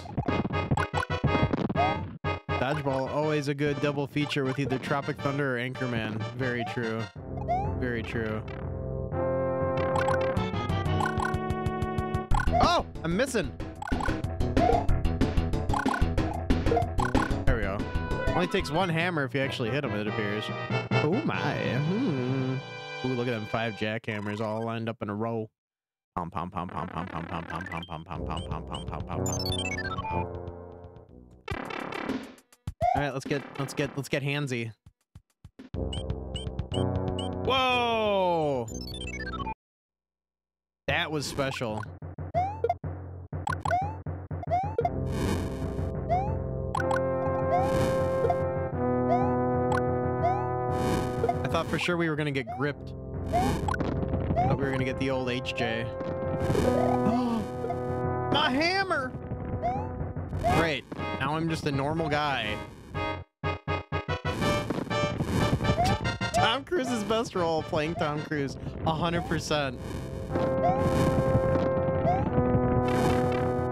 Dodgeball, always a good double feature with either Tropic Thunder or Anchorman. Very true. Very true. Oh, I'm missing. There we go. Only takes one hammer if you actually hit him, it appears. Oh my. Hmm. Ooh, look at them five jackhammers all lined up in a row. Pom pom pom pom pom pom pom pom pom pom pom pom pom pom pom pom pom. All right, let's get let's get let's get handsy. Whoa! That was special. I thought for sure we were gonna get gripped. I Thought we were gonna get the old HJ. My hammer! Great. Now I'm just a normal guy. Cruise's best role playing Tom Cruise. 100%.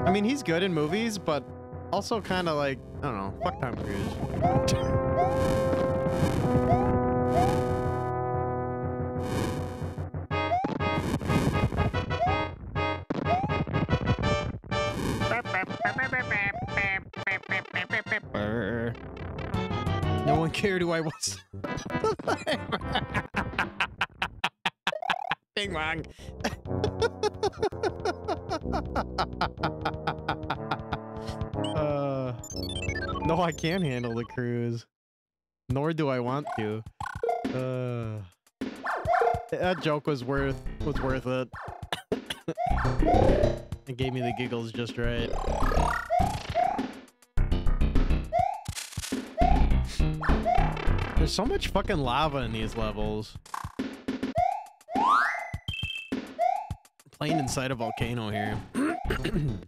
I mean, he's good in movies, but also kind of like, I don't know, fuck Tom Cruise. No one cared who I was. Bing bong. uh, no, I can't handle the cruise. Nor do I want to. Uh, that joke was worth was worth it. it gave me the giggles just right. There's so much fucking lava in these levels. Playing inside a volcano here. now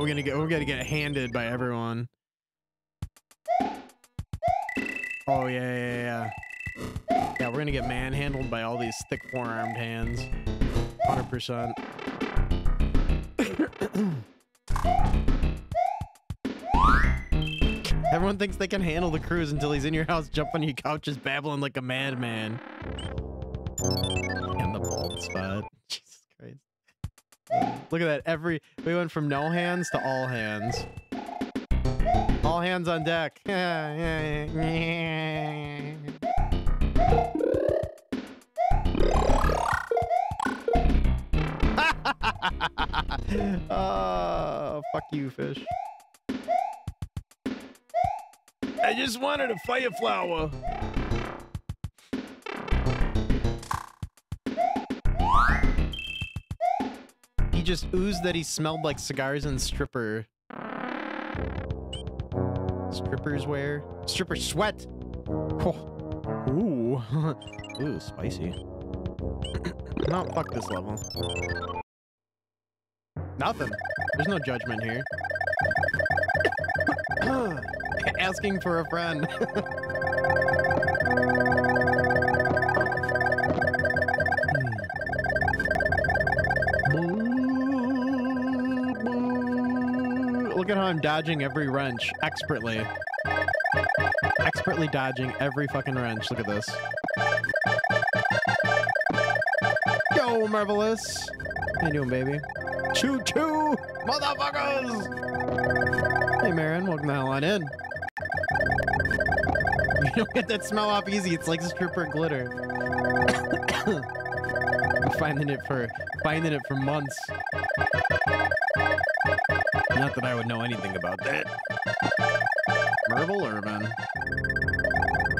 we're gonna get we're gonna get handed by everyone. Oh yeah, yeah, yeah. Yeah, we're gonna get manhandled by all these thick four-armed hands. 100%. Everyone thinks they can handle the cruise until he's in your house, jumping on your couches, babbling like a madman. And the bald spot. Jesus Christ. Look at that. Every we went from no hands to all hands. All hands on deck. Yeah, yeah, yeah. Oh, fuck you, fish. I just wanted a fire flower. He just oozed that he smelled like cigars and stripper. Strippers wear? Stripper sweat! Oh. Ooh. Ooh, spicy. no, fuck this level. Nothing. There's no judgment here. Asking for a friend. Hmm. Look at how I'm dodging every wrench expertly. Expertly dodging every fucking wrench. Look at this. Yo, Marvelous. How you doing, baby? Choo choo, motherfuckers! Hey, Marin, welcome the hell on in. You don't get that smell off easy. It's like stripper glitter. I'm finding it for finding it for months. Not that I would know anything about that. Merville Urban.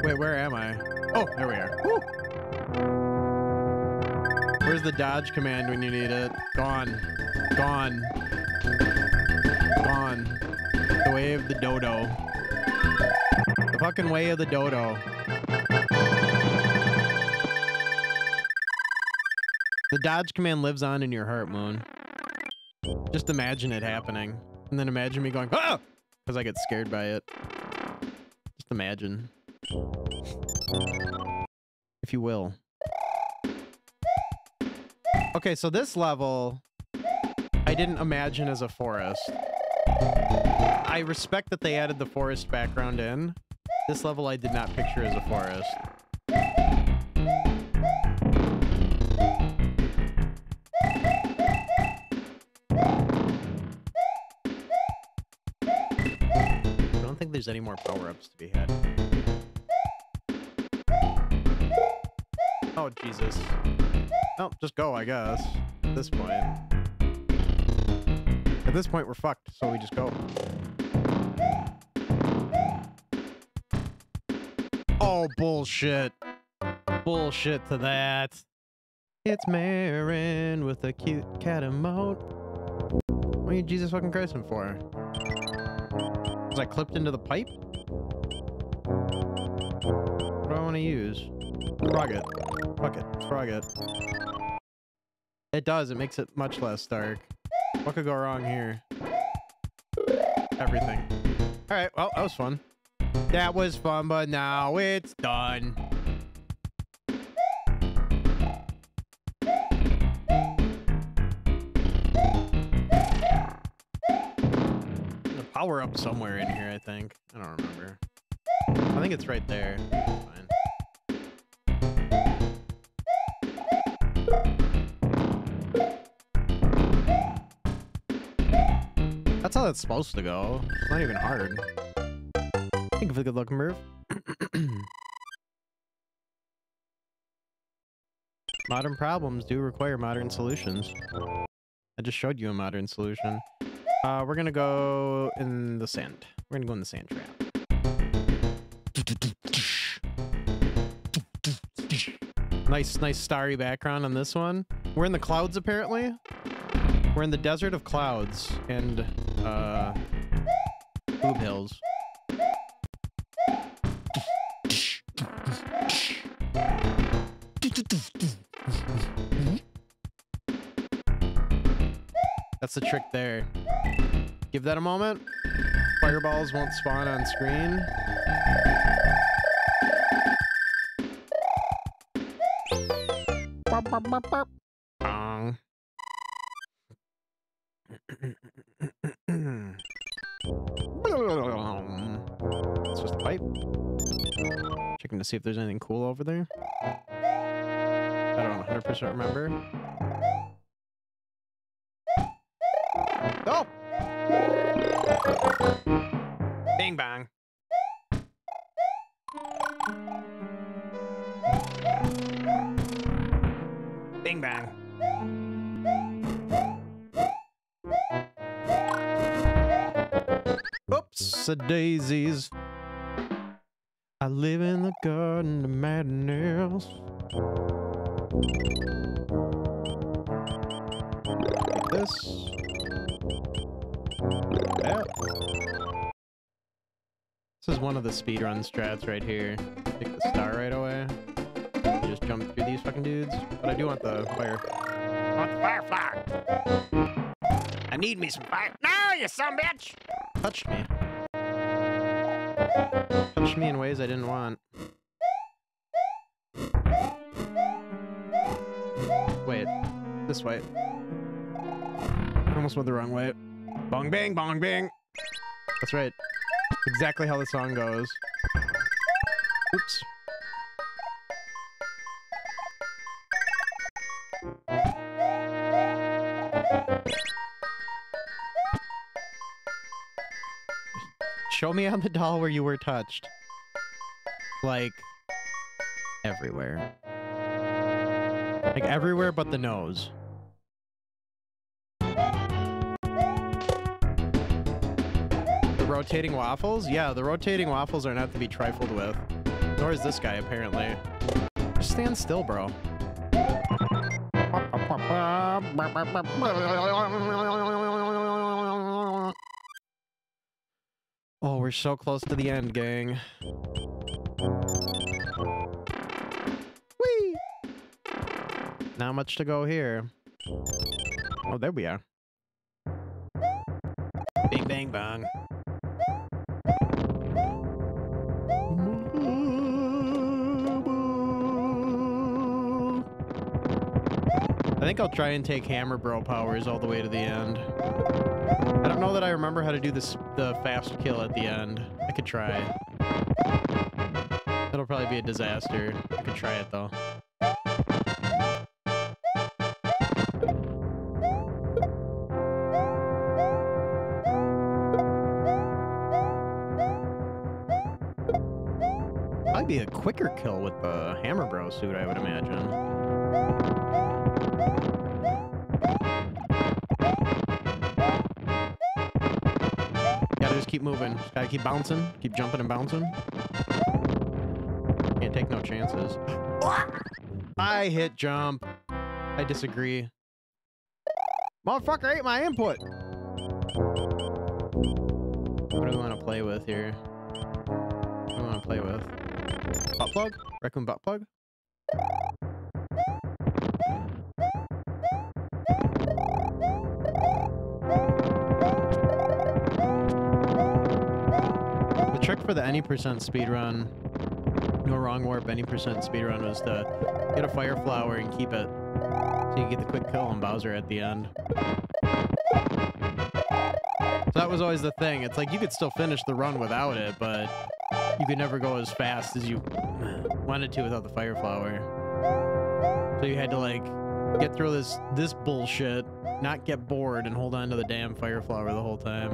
Wait, where am I? Oh, there we are. Woo! Where's the dodge command when you need it? Gone. Gone. Gone. The way of the dodo. Fucking way of the dodo. The dodge command lives on in your heart, Moon. Just imagine it happening. And then imagine me going, ah! Because I get scared by it. Just imagine. If you will. Okay, so this level, I didn't imagine as a forest. I respect that they added the forest background in. This level I did not picture as a forest. I don't think there's any more power-ups to be had. Oh, Jesus. Oh, just go, I guess. At this point. At this point, we're fucked, so we just go. Oh, bullshit. Bullshit to that. It's Marin with a cute cat emote. What are you Jesus fucking Christing for? Was I clipped into the pipe? What do I want to use? Frog it. Fuck it. Frog it. It does. It makes it much less dark. What could go wrong here? Everything. All right. Well, that was fun. That was fun, but now it's done. A power up somewhere in here, I think. I don't remember. I think it's right there. That's how that's supposed to go. It's not even hard. Think of a good looking move. modern problems do require modern solutions. I just showed you a modern solution. Uh, we're gonna go in the sand. We're gonna go in the sand trap. Nice, nice starry background on this one. We're in the clouds apparently. We're in the desert of clouds and uh boob hills. That's the trick there. Give that a moment. Fireballs won't spawn on screen. Bong. It's just a pipe. Checking to see if there's anything cool over there. I don't 100% remember. Strats right here. Take the star right away. You just jump through these fucking dudes. But I do want the fire. I want the firefly. I need me some fire. No, you son bitch! Touched me. Touched me in ways I didn't want. Wait. This way. I almost went the wrong way. Bong bang, bong bang. That's right. Exactly how the song goes. Oops. Show me on the doll where you were touched. Like, everywhere. Like, everywhere but the nose. The rotating waffles? Yeah, the rotating waffles are not to be trifled with. Nor is this guy, apparently. Just stand still, bro. Oh, we're so close to the end, gang. Whee! Not much to go here. Oh, there we are. Bing, bang, bang. Think I'll try and take Hammer Bro powers all the way to the end. I don't know that I remember how to do this the fast kill at the end. I could try. It'll probably be a disaster. I could try it though. Might be a quicker kill with the Hammer Bro suit, I would imagine. Gotta keep bouncing. Keep jumping and bouncing. Can't take no chances. I hit jump. I disagree. Motherfucker ate my input. What do we want to play with here? What do we want to play with? Butt plug? Raccoon butt plug? For the any percent speed run. No wrong warp, any percent speed run was to get a fire flower and keep it so you get the quick kill on Bowser at the end. So that was always the thing. It's like you could still finish the run without it, but you could never go as fast as you wanted to without the fire flower. So you had to like get through this this bullshit, not get bored, and hold on to the damn fire flower the whole time.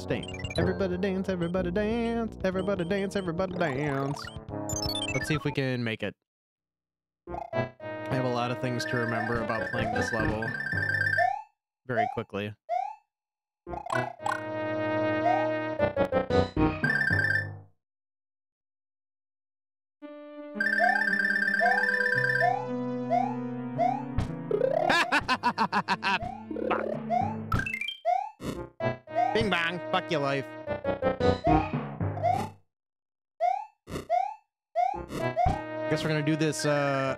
Dance. Everybody dance, everybody dance, everybody dance, everybody dance. Let's see if we can make it. I have a lot of things to remember about playing this level very quickly. Your life. Guess we're gonna do this uh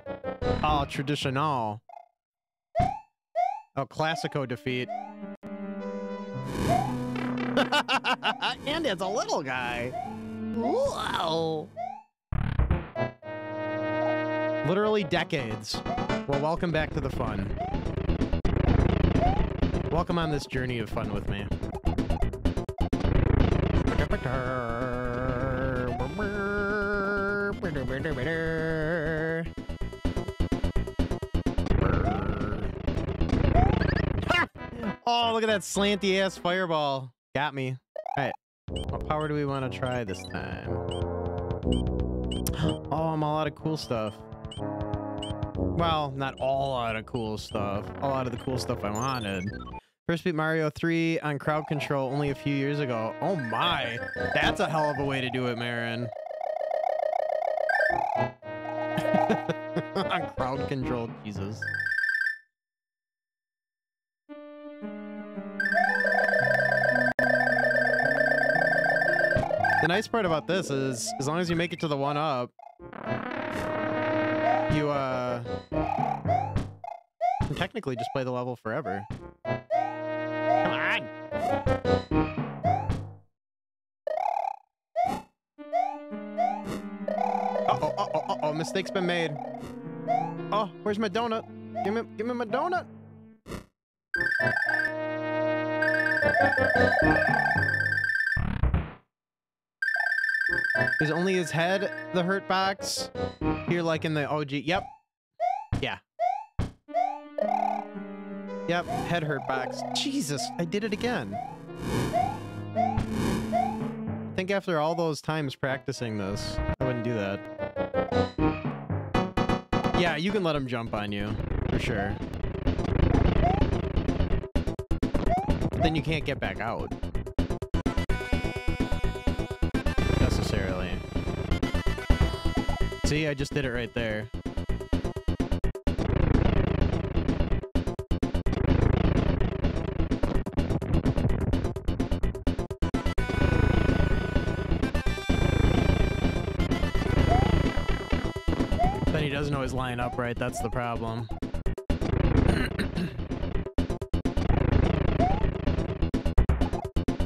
all traditional. Oh, Classico defeat. and it's a little guy. Wow. Literally decades. Well, welcome back to the fun. Welcome on this journey of fun with me. Oh, look at that slanty ass fireball. Got me. All right. What power do we want to try this time? Oh, I'm all out of cool stuff. Well, not all out of cool stuff. A lot of the cool stuff I wanted. First beat Mario 3 on crowd control only a few years ago. Oh my. That's a hell of a way to do it, Marin. on crowd control, Jesus. The nice part about this is, as long as you make it to the one up, you, uh, can technically just play the level forever. Uh-oh, uh-oh, uh-oh, mistake's been made. Oh, where's my donut? Give me, give me my donut! Is only his head the hurt box? Here, like in the OG. Yep. Yeah. Yep, head hurt box. Jesus, I did it again. I think after all those times practicing this, I wouldn't do that. Yeah, you can let him jump on you, for sure. But then you can't get back out. Necessarily. See, I just did it right there. Always line up right, that's the problem.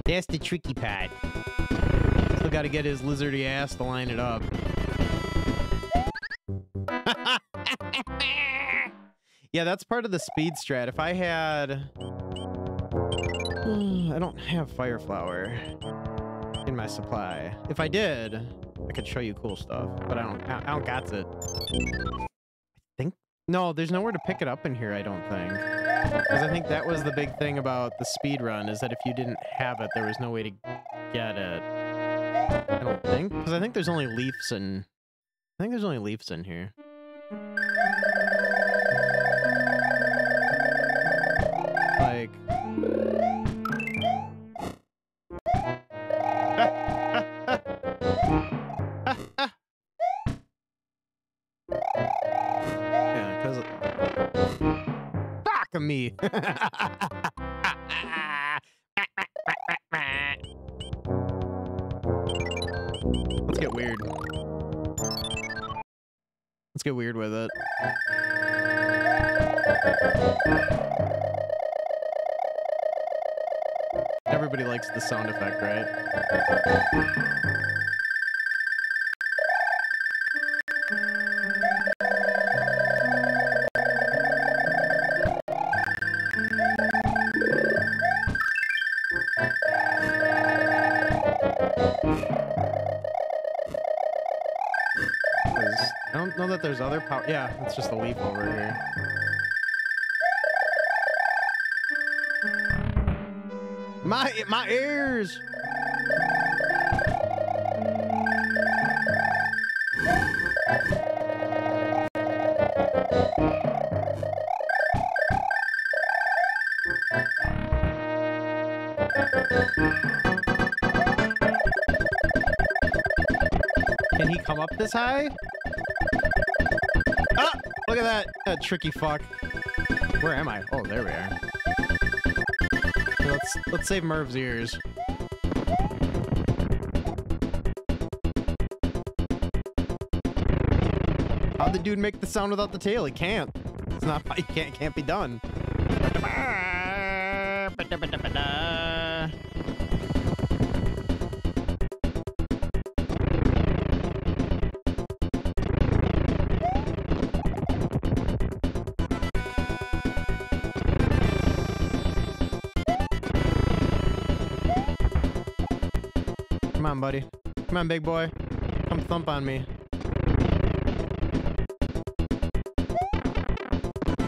That's the tricky part. Still gotta get his lizardy ass to line it up. yeah, that's part of the speed strat. If I had... I don't have fire flower in my supply. If I did, I could show you cool stuff, but I don't. I don't got it. No, there's nowhere to pick it up in here. I don't think, because I think that was the big thing about the speed run is that if you didn't have it, there was no way to get it. I don't think because I think there's only leaves in. I think there's only leaves in here. Like. Me. Let's get weird. Let's get weird with it. Everybody likes the sound effect, right? Yeah, it's just a leaf over here. My my ears. Can he come up this high? Look at that, that tricky fuck. Where am I? Oh, there we are. Let's let's save Merv's ears. How'd the dude make the sound without the tail? He can't. It's not. He can't. Can't be done. Come on, big boy. Come thump on me.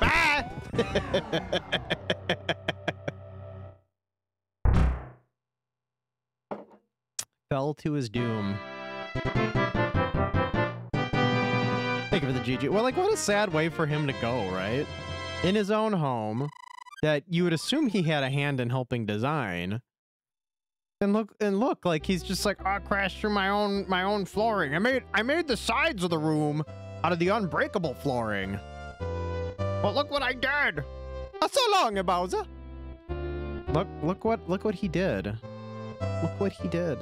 Ah! Fell to his doom. Thank you for the GG. Well, like, what a sad way for him to go, right? In his own home, that you would assume he had a hand in helping design. And look, and look, like he's just like, I crashed through my own, my own flooring. I made, I made the sides of the room out of the unbreakable flooring. But look what I did. Uh, so long, Bowser. Look, look what, look what he did. Look what he did.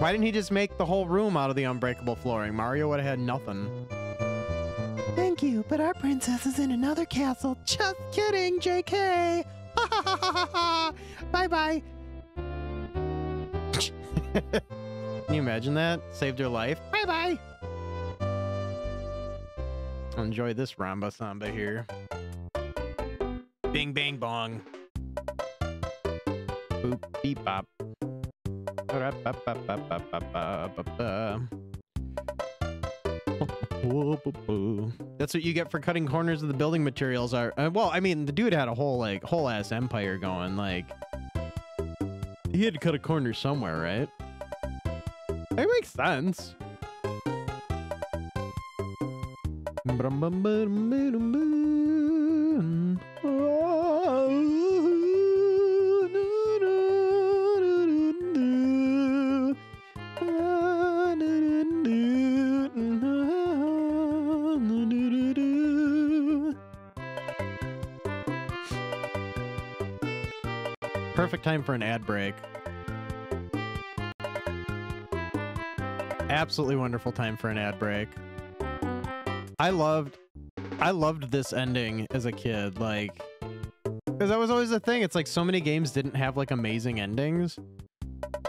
Why didn't he just make the whole room out of the unbreakable flooring? Mario would have had nothing. Thank you, but our princess is in another castle. Just kidding, JK. bye bye. Can you imagine that? Saved her life. Bye bye. Enjoy this Ramba Samba here. Bing bang bong. Boop beep bop. That's what you get for cutting corners of the building materials are. Uh, well, I mean, the dude had a whole like whole ass empire going. Like, he had to cut a corner somewhere, right? It makes sense. For an ad break. Absolutely wonderful time for an ad break. I loved I loved this ending as a kid, like because that was always the thing. It's like so many games didn't have like amazing endings.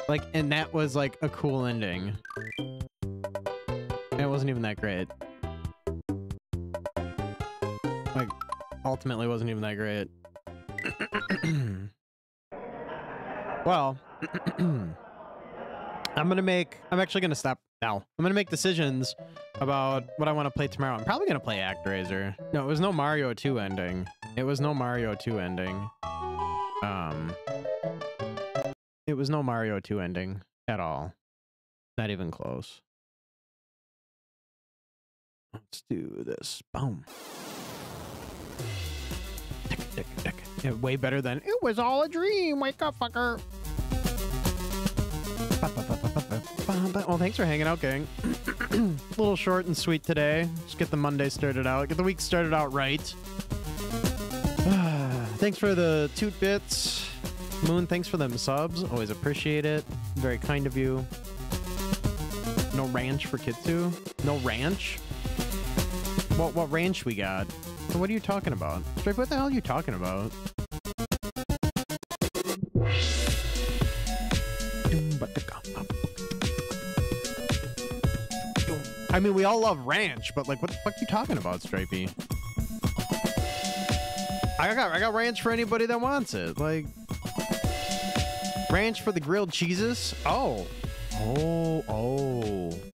Like, and that was like a cool ending. And it wasn't even that great. Like, ultimately wasn't even that great. well, I'm gonna make. I'm actually gonna stop now. I'm gonna make decisions about what I want to play tomorrow. I'm probably gonna play ActRaiser. No, it was no Mario 2 ending. It was no Mario 2 ending. Um, It was no Mario 2 ending at all. Not even close. Let's do this. Boom. Tick, tick, tick. Yeah, way better than it was all a dream. Wake up, fucker. Well, thanks for hanging out, gang. a little short and sweet today. Just get the Monday started out. Get the week started out right. thanks for the toot bits. Moon, thanks for them subs. Always appreciate it. Very kind of you. No ranch for Kitsu? No ranch? What what ranch we got? What are you talking about? Straight, what the hell are you talking about? I mean, we all love ranch, but like, what the fuck are you talking about, Stripey? I got I got ranch for anybody that wants it. Like, ranch for the grilled cheeses. Oh, oh, oh.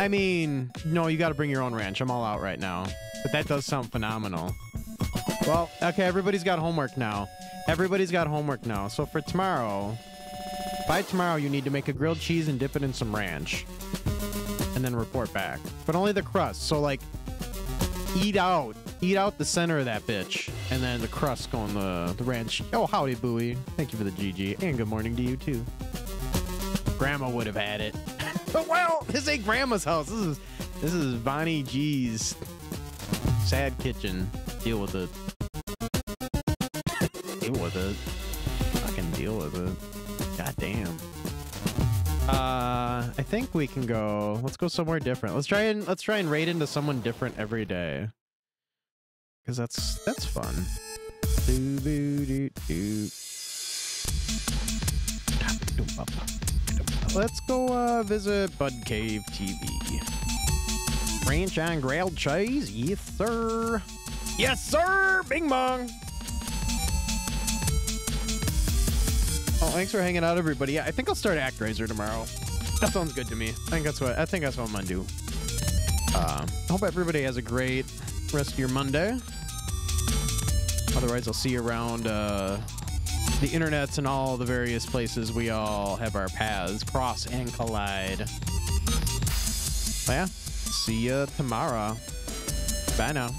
I mean, no, you got to bring your own ranch. I'm all out right now, but that does sound phenomenal. Well, okay, everybody's got homework now. Everybody's got homework now. So for tomorrow, by tomorrow, you need to make a grilled cheese and dip it in some ranch, and then report back. But only the crust. So like, eat out, eat out the center of that bitch, and then the crust go the the ranch. Oh, howdy, Bowie. Thank you for the GG, and good morning to you too. Grandma would have had it. Well, this ain't Grandma's house. This is this is Vonny G's sad kitchen. Deal with it. deal with it. Fucking deal with it. God damn. Uh, I think we can go. Let's go somewhere different. Let's try and let's try and raid into someone different every day. Cause that's that's fun. Do, boo, do, do. Let's go uh, visit Bud Cave TV. Ranch on grilled cheese? Yes, sir. Yes, sir. Bing bong. Oh, thanks for hanging out, everybody. Yeah, I think I'll start ActRaiser tomorrow. That sounds good to me. I think that's what I think that's what I'm gonna do. Uh, hope everybody has a great rest of your Monday. Otherwise, I'll see you around uh, the internets and all the various places we all have our paths cross and collide. But yeah, see you tomorrow. Bye now.